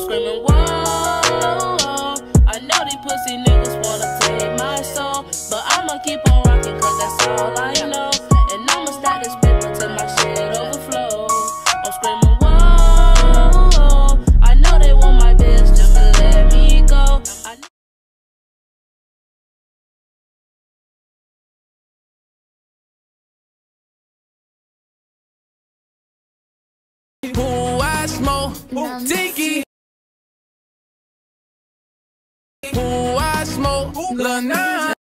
screaming, whoa. I know these pussy niggas wanna take my soul. But I'ma keep on rocking, cause that's all I know. And I'ma stack this paper till my shit overflow. I'm screaming, whoa. I know they want my bitch just to let me go. I Who I smoke, Tiki. Who I smoke, Lil Nas.